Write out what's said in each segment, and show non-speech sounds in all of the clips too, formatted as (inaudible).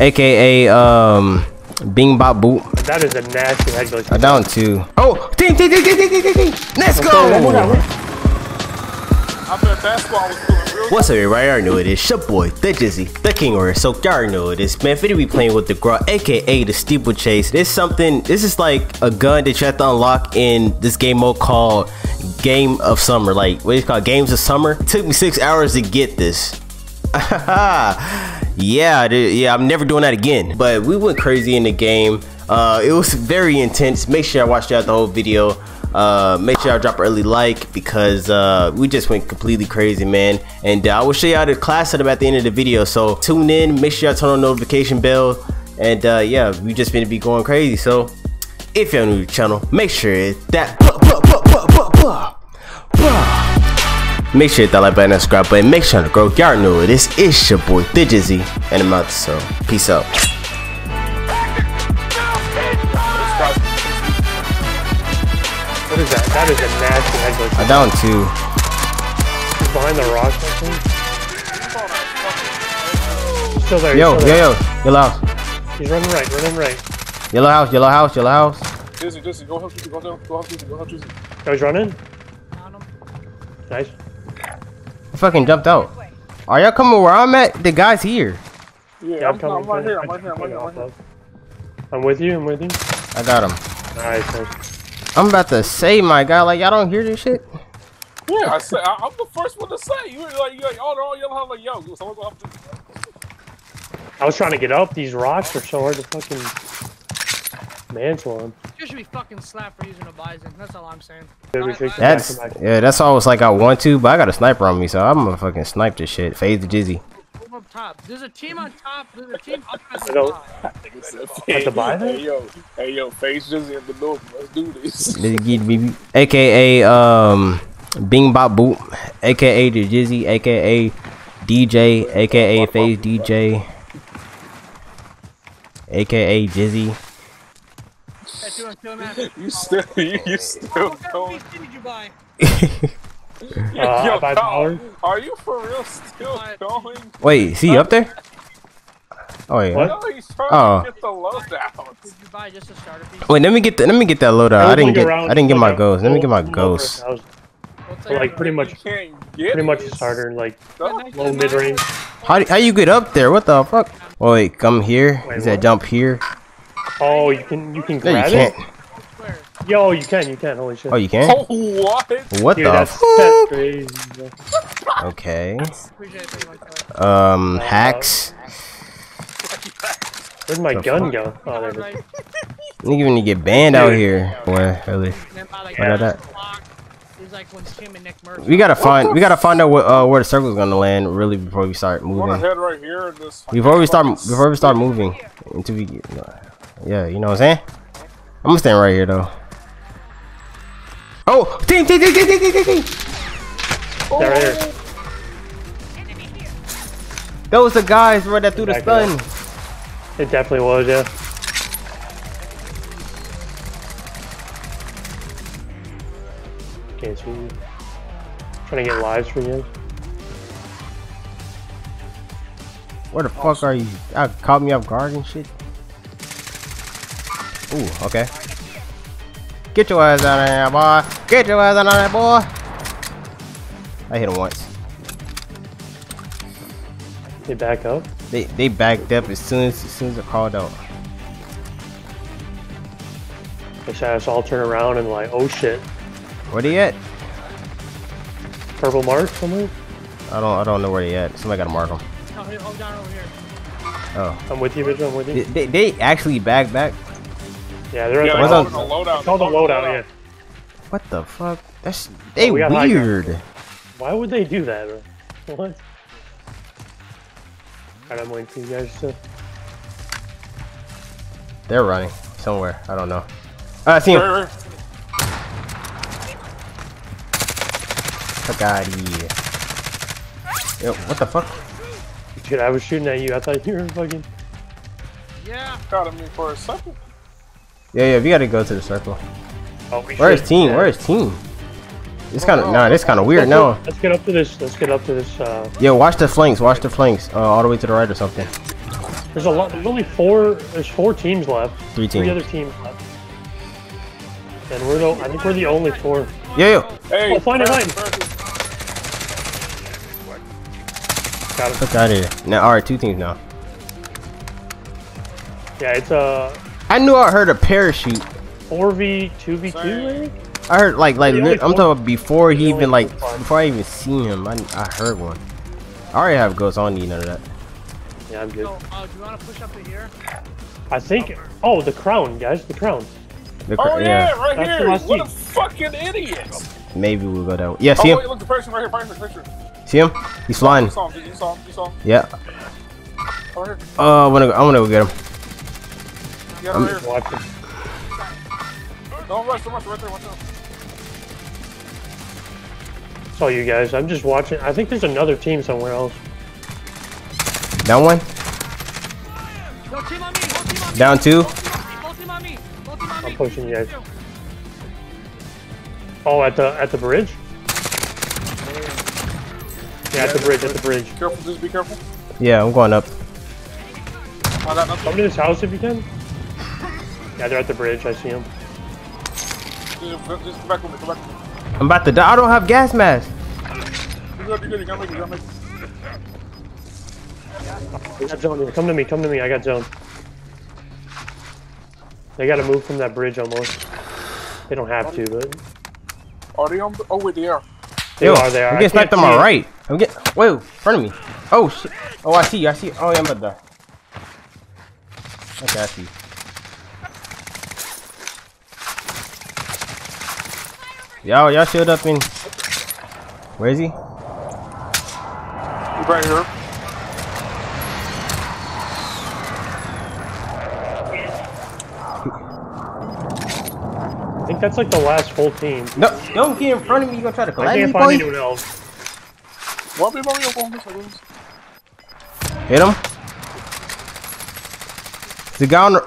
AKA um Bing Bop Boop. That is a nasty head glitch. I down two. Oh, team, team, team, team, team, team, team. Let's go. What's up, everybody? I know it is. Your boy, the Jizzy, the King or so y'all know it is. Man, Fitty be playing with the Grau, aka the Steeplechase. This something. This is like a gun that you have to unlock in this game mode called Game of Summer. Like what is it called? Games of Summer. It took me six hours to get this. (laughs) yeah, dude, yeah, I'm never doing that again. But we went crazy in the game. Uh, it was very intense. Make sure I watched out the whole video. Uh, make sure I drop early like because uh, we just went completely crazy, man. And uh, I will show how the class setup at the end of the video. So tune in. Make sure I turn on notification bell. And uh, yeah, we just gonna be going crazy. So if you're new to the channel, make sure that. Make sure you hit that like button and subscribe button. Make sure to grow. Y'all know. This is your boy, The Jizzy, and I'm out. So, peace out. What is that? That is a nasty head. I down two. He's behind the rock. I think. Still there. Yo, still yo, there. yo. Yellow house. He's running right. Running right. Yellow house, yellow house, yellow house. Jizzy, Jizzy, go help Jizzy, go help, go help Jizzy, go help Jizzy. Oh, he's running. Nice. I fucking jumped out. Are y'all coming where I'm at? The guy's here. Yeah, Yeah, I'm, I'm coming. I'm right here, I'm I right here, I'm right here, I'm right here. I'm with you. I'm with you. I got him. Nice. nice. I'm about to say, my guy, like, y'all don't hear this shit? Yeah, I said, I, I'm the first one to say. You were like, you like, oh, they're all yelling, I'm like, yo, someone go help Jizzy. I was trying to get up. These rocks are so hard to fucking mantle them. You should be fucking slapped for using a Bizon. That's all I'm saying. Dude, we should- That's, Back to back. yeah, that's always like I want to, but I got a sniper on me, so I'm gonna fucking snipe this shit. Phase the Jizzy. Move up top. There's a team on top. There's a team up at (laughs) I the don't- top. Have to buy them? Hey, yo, hey, yo, face Jizzy in the north. Let's do this. This is BB, AKA, um, Bing Bop Boop, AKA the Jizzy, AKA DJ, AKA Phase DJ, AKA Jizzy. That's who I'm killing at. You still, you, you still What kind of going. (laughs) PC did you buy? Uh, I buy Kyle, power. are you for real still going? Wait, is he up there? Oh yeah. What? No, he's trying Oh. to get the loadout. Did you buy just a starter piece? Wait, let me get the, let me get that loadout. I was didn't get around- I didn't get my ghost. Let me get my little over a ghost. So, like pretty much, You can't get pretty much it. a starter, like Stuff. low mid range. How do- how you get up there? What the fuck? Oh wait, come here. Wait, Is that what? jump here? Oh, you can you can No, you grab can't. it. Where? Yo, you can, you can. Holy shit. Oh, you can. Oh, (laughs) what? What Dude, the that's, fuck? that's crazy. Okay. Appreciate it. Um, hacks. Where'd my The gun go? (laughs) Oh, there Right, it is. right. You even need to get banned out here. Boy, really. And then buy like What that? like when Tim and Nick Murphy. We gotta find. We gotta find out what, uh, where the circle's gonna land really before we start You want to moving. head right here and just. Before we start. Before we start moving. Until we. Get, yeah, you know what I'm saying. I'm gonna stand right here though. Oh! Team, team, team, team, team, team, team! They're right here. Those the guys right that threw the stun. It definitely was, yeah. Okay, so trying to get lives from you. Where the fuck are you? I caught me off guard and shit. Ooh, okay. Get your ass out of there, boy. Get your ass out of there, boy. I hit him once. They back up. They they backed up as soon as as soon as I called out. They said us all turn around and like, oh shit. Where they at? Purple mark somewhere? I don't I don't know where they at. Somebody gotta mark them. Oh, hold down over here. Oh, I'm with you, Mitchell. I'm with they, you. they, they actually back back. Yeah, they're Yeah, at the What's call up? it a loadout. It's called a loadout, yeah. What the fuck? That's they Oh, we got high ground. weird. Why would they do that. (laughs) What? Alright, I'm waiting for you guys to. They're running somewhere. I don't know. Uh, I see him. Right, right. Fuck out of here. Yo, what the fuck? Shit, I was shooting at you. I thought you were fucking. Yeah. Got me for a second. Yeah, yeah, we gotta go to the circle. Oh, we Where's should- team? yeah. Where's team? It's kind of Oh, nah. This kind of weird. Let's No. go- Let's get up to this. Let's get up to this. Uh, Yo, watch the flanks. Watch the flanks. Uh, all the way to the right or something. there's a lot. There's only four. There's four teams left. Three teams. Three other teams left. And we're the. I think we're the only four. Yo, yo. Hey, Oh, find it, first- find it. Got it. Fuck out of here. Now, all right, two teams now. Yeah, it's a I knew I heard a parachute. four v two v two. I. I heard like like The only lit- I'm talking about before he even like before I even seen him. I, I heard one. I already have ghosts. I don't need none of that. Yeah, I'm good. So, uh, do you want to push up to here? I think. Oh, the crown, guys. The crown. The cr- Oh yeah, yeah, right That's here. What last a fucking idiot. maybe we'll go that way. Yeah, Oh see him? wait, look the person right here. Person, person. See him? He's flying. You saw him. You saw him. You saw him. Yeah. Right here. Uh, I'm gonna go, I'm gonna go get him. Yeah, right here. Watch it. Don't rush. Don't rush. Right there. Watch out. It's all you guys. I'm just watching. I think there's another team somewhere else. Down one. No, team on me. Whole team on me. Down two. Whole team on me. Whole team on me. I'm pushing you guys. Oh, at the at the bridge. Yeah, at the bridge. At the bridge. Careful. Just be careful. Yeah, I'm going up. I. Come to this house if you can. Yeah, they're at the bridge. I see them. Just, just come back with me. Come back with me. I'm about to die. I don't have gas mask. You're good. You're good. You gotta make it. You gotta make it. I got zone here. Come to me. Come to me. I got zone. They got to move from that bridge almost. They don't have to, but Are they on? Oh wait, they are. they Yo, are. They are. I'm getting sniped on my right. I'm getting. Whoa, in front of me. Oh shit. Oh, I see you. I see. You. Oh, yeah, I'm about to die. Okay, I see. you. Y'all, y'all showed up in. Where is he? He's right here. I think that's like the last full team. No, don't get in front of me. You gonna try to I collide me, can't find boy? anyone else. What be mommy on this? Hit him. The guy on the.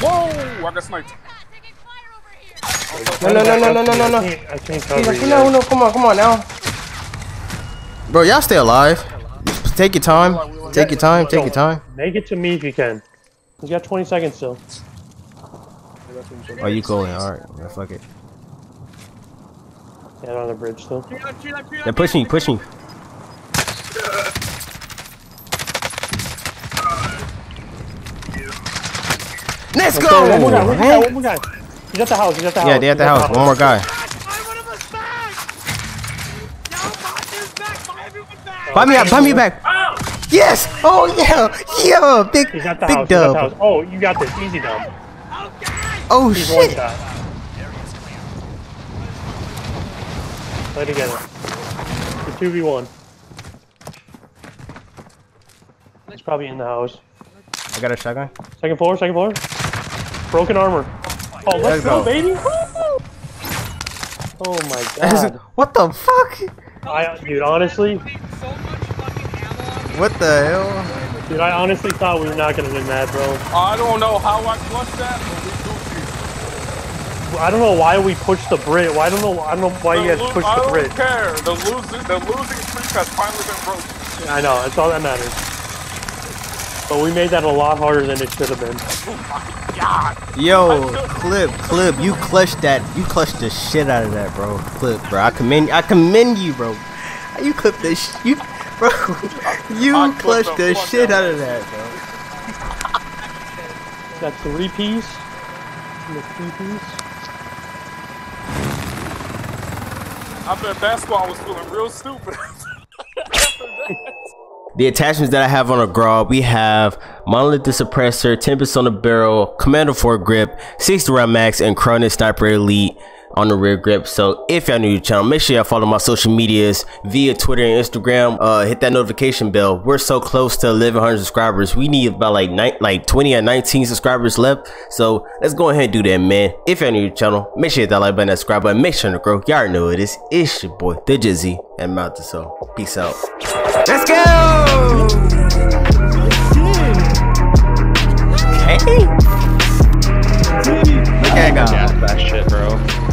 Whoa! I got sniped. No, no, no, no, no, no, no, I no. can't, I can't He's cover like, you. no, guys. no, come on, come on now. Bro, y'all stay alive. Take your time. Take your time. Take your time. Make it to me if you can. You got 20 seconds still. Oh, you going? All right. Yeah, fuck it. Yeah, they're on the bridge still. They're pushing pushing. Let's Let's go. One more guy. One more guy. One more guy. He's at the house. He's at the house. Yeah, they at the house. One more guy. Buy one back! Buy this back! Buy everyone back! Buy me up. Buy me back. Yes. Oh yeah. Yeah. Big, He's at the big house. He's at the dub. Oh, you got this. Easy dub. Oh He's shit. Play together. The 2v1. He's probably in the house. I got a shotgun. Second floor, second floor. Broken armor. Oh, let's, Let's go, go. baby. Oh my god. what the fuck? I, dude, honestly, So much fucking ammo on me. What the hell? dude, I honestly thought we were not gonna win that, bro. I don't know how I clutched that, but we do I don't know why we pushed the bridge. Why I don't know. I don't know why you guys lo- pushed I the don't bridge. care. The losing, the losing streak has finally been broken. I know. That's all that matters. But we made that a lot harder than it should have been. Oh Yo, clip, clip. You clutched that. You clutched the shit out of that, bro. Clip, bro. I commend. I commend you, bro. You clipped the sh- you, bro. (laughs) You I clutched the the shit out out of of that, bro. That three piece. and The three piece. I bet basketball was feeling real stupid. (laughs) The attachments that I have on a Grau, we have Monolith Suppressor, Tempus on the barrel, Commando Foregrip, 60 round max, and Cronen Sniper Elite on the rear grip. So if y'all new to the channel, make sure y'all follow my social medias via Twitter and Instagram. Uh, hit that notification bell. We're so close to 1100 subscribers. We need about like nine, like 20 or 19 subscribers left. So let's go ahead and do that, man. If y'all new to the channel, make sure you hit that like button, that subscribe button, make sure to grow. Y'all already know who it is. It's your boy, the Jizzy, and Mount the Soul. Peace out. Let's go! Okay. the gang up. Gas that shit, bro.